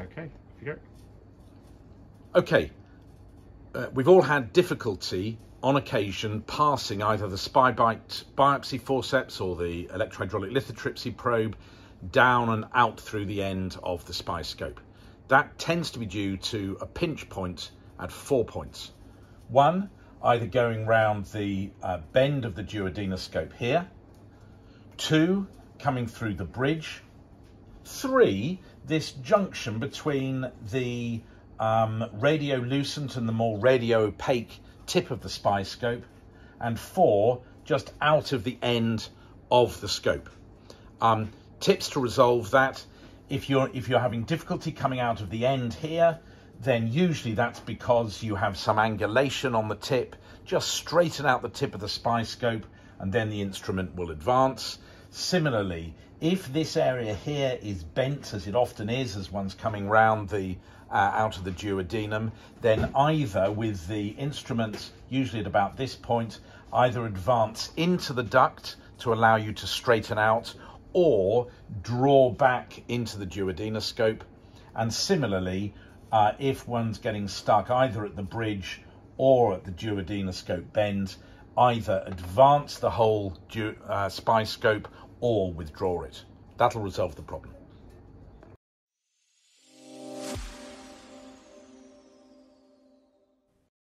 Okay, you go. Okay, uh, we've all had difficulty on occasion passing either the SpyBite biopsy forceps or the electrohydraulic lithotripsy probe down and out through the end of the SpyScope. That tends to be due to a pinch point at four points. One, either going round the uh, bend of the duodenoscope here. Two, coming through the bridge. Three, this junction between the um, radiolucent and the more radio opaque tip of the SpyScope. And four, just out of the end of the scope. Um, tips to resolve that. If you're, if you're having difficulty coming out of the end here, then usually that's because you have some angulation on the tip. Just straighten out the tip of the SpyScope and then the instrument will advance. Similarly, if this area here is bent, as it often is, as one's coming round the uh, out of the duodenum, then either with the instrument, usually at about this point, either advance into the duct to allow you to straighten out, or draw back into the duodenoscope. And similarly, uh, if one's getting stuck either at the bridge or at the duodenoscope bend, either advance the whole uh, SpyScope or withdraw it. That'll resolve the problem.